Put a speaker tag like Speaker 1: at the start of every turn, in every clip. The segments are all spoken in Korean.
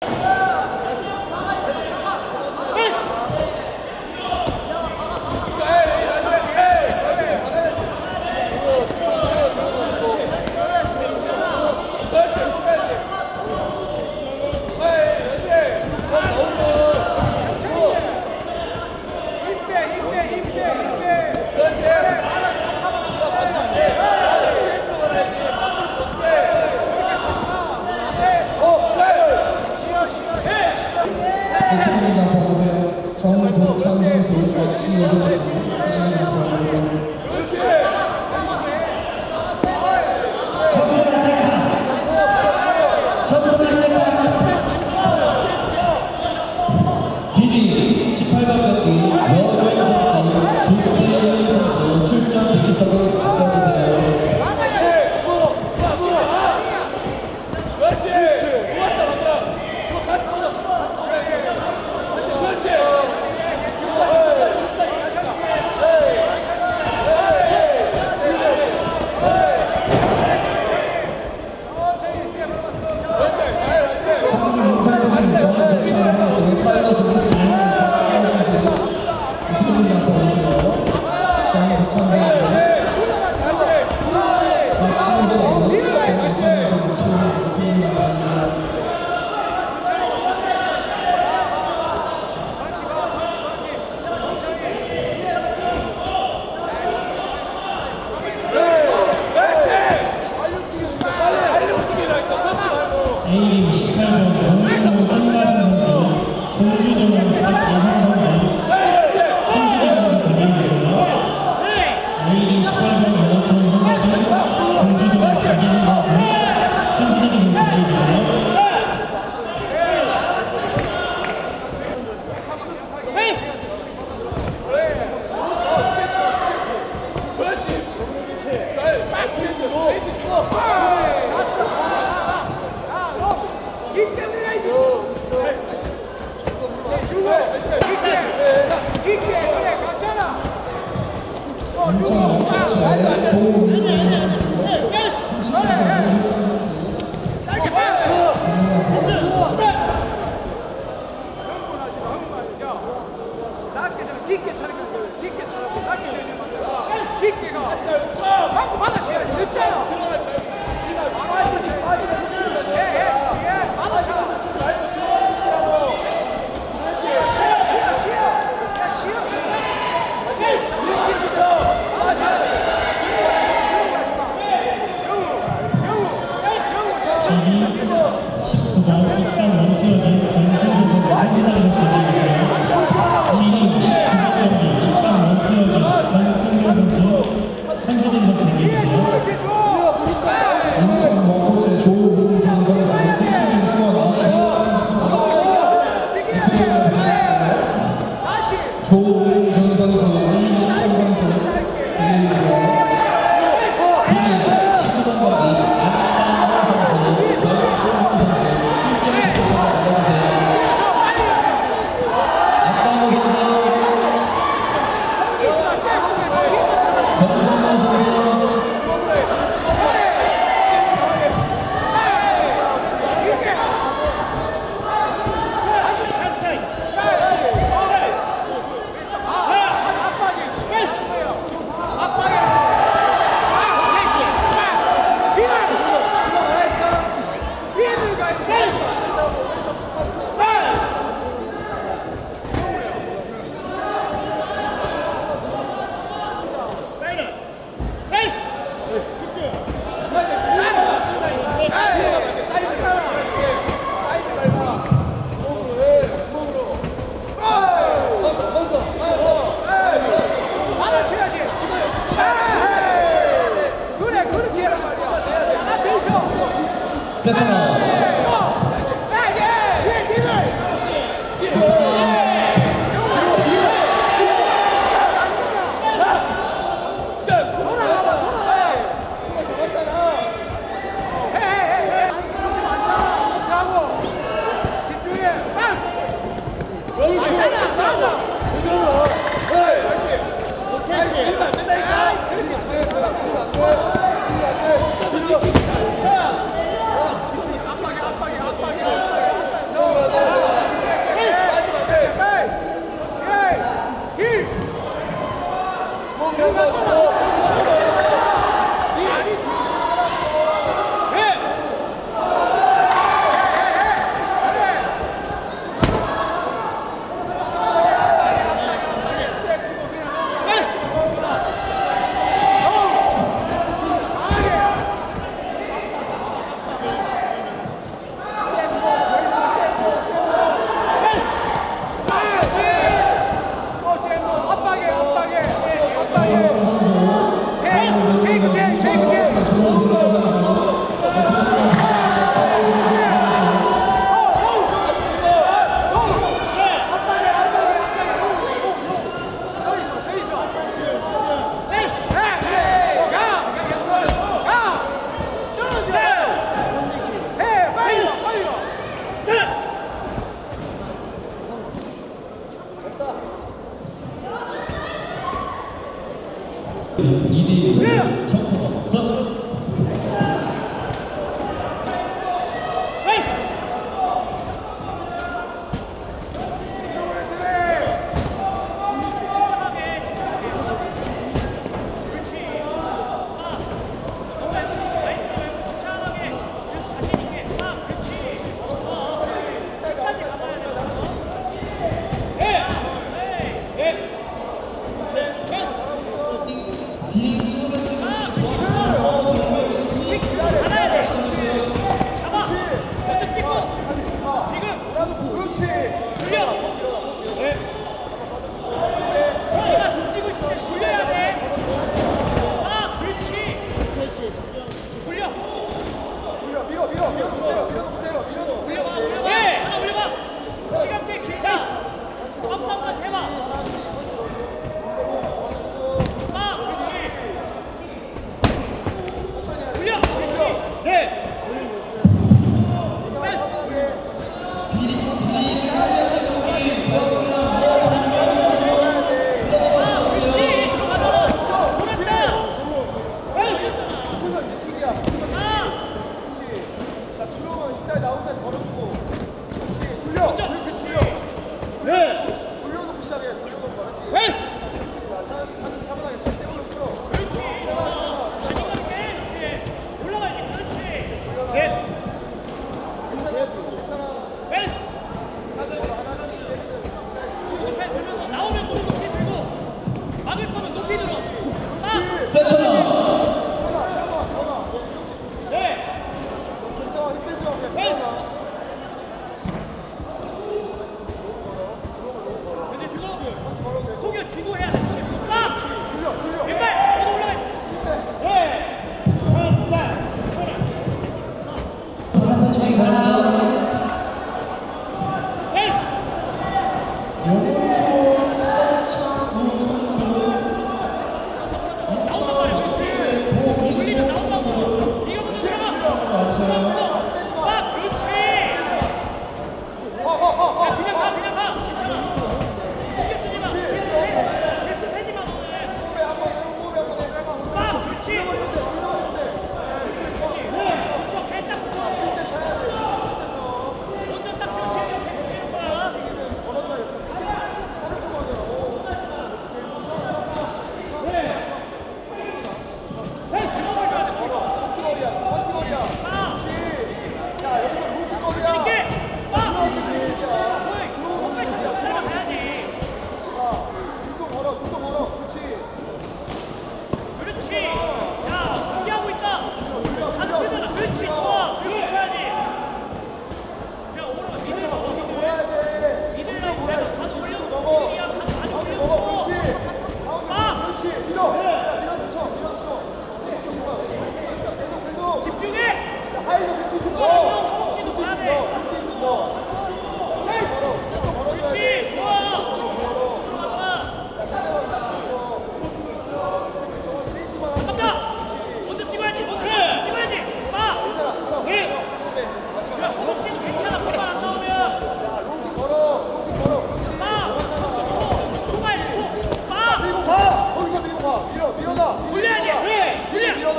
Speaker 1: 대
Speaker 2: えっ?
Speaker 1: 인천 목표체 조민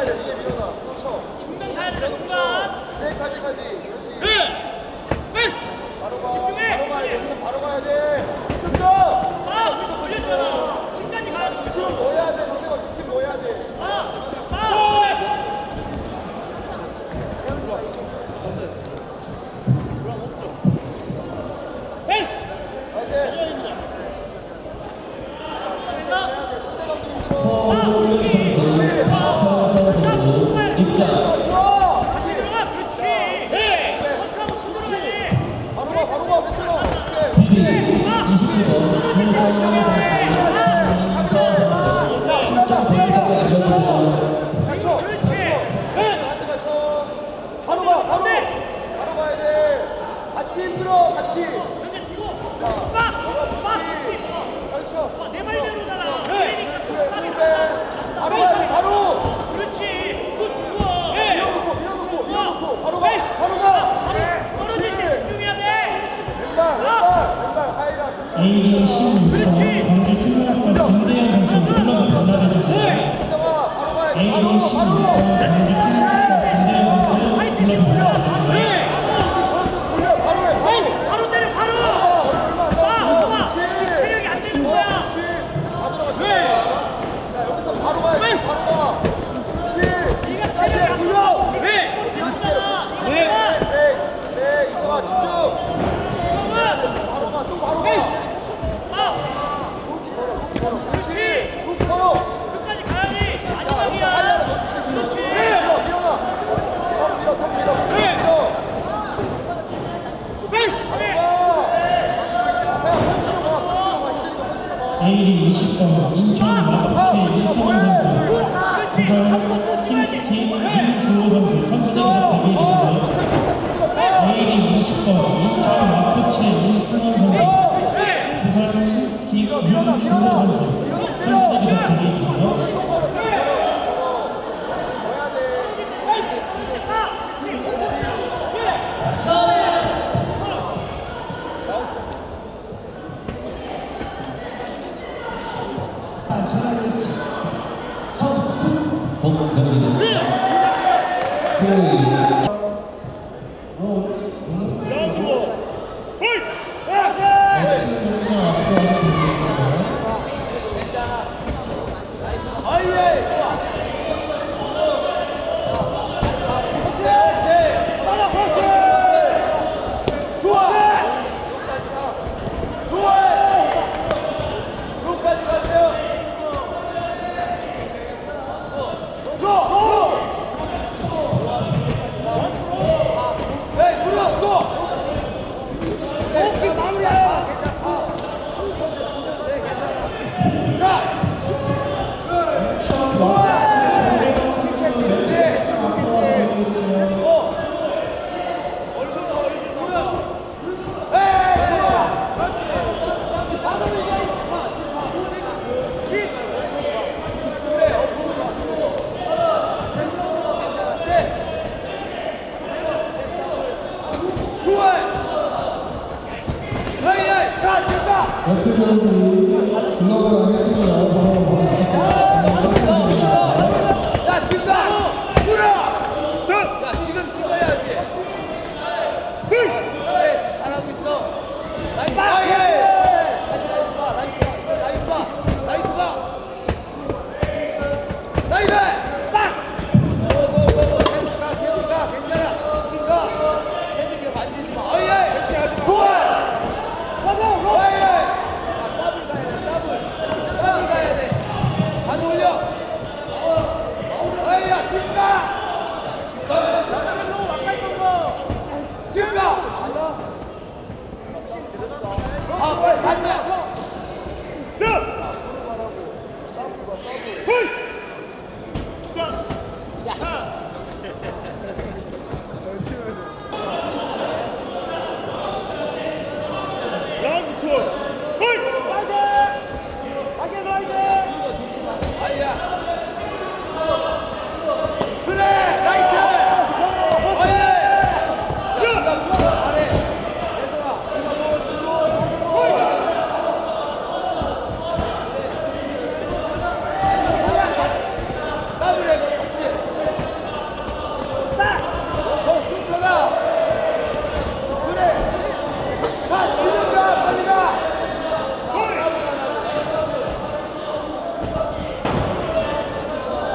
Speaker 2: 밀어놔야
Speaker 3: 돼, 위에 밀어놔. 또 쳐. 분명 잘들었구
Speaker 2: 브레이크 할 때까지.
Speaker 4: A15번 광주 출발학번 김대현 선수 클럽을 전달해주세요. A15번 광주 출발학번 김대현 선수 클럽을
Speaker 2: 전달해주세요.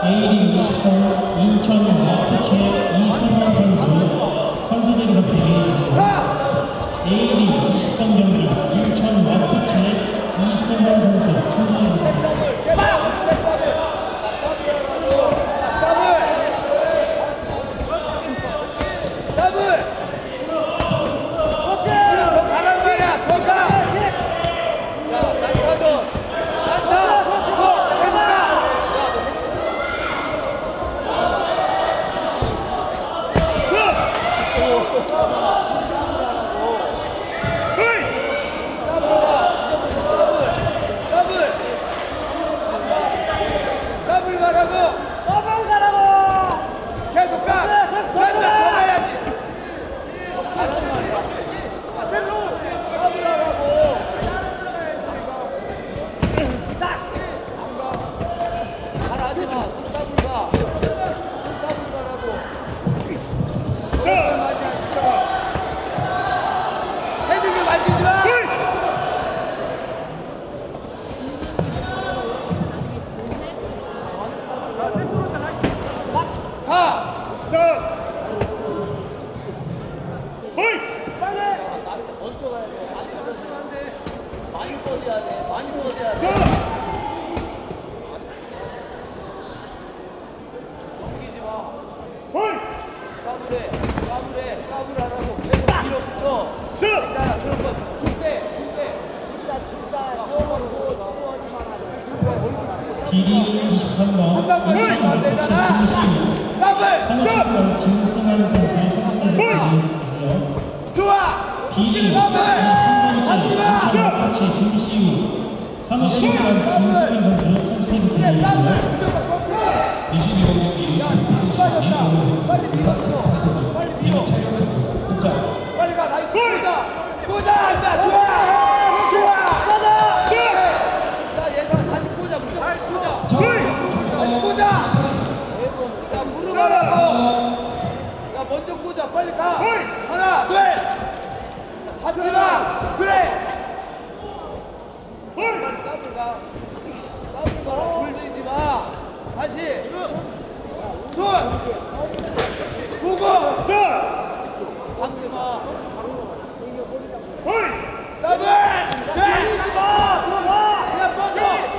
Speaker 4: AD 20번 인천 마포체 Senhor. 23번 한방만
Speaker 2: 되잖아
Speaker 4: 더블 김승환 선수
Speaker 2: 좋아 B
Speaker 4: 23번째 같이 김시우 산호시간 김승환 선수 선수님
Speaker 2: 드리겠습니다
Speaker 4: 22번 경기
Speaker 2: 김승환 선수
Speaker 4: 선고자
Speaker 2: 빨리 가. 둘. 하나 둘. 잡지마. 그래. 둘 따블 가 따블 홀리지 마. 다시. 둘. 보고 잡지마. 둘 따블 네. 돌리지 마! 그냥 빠져.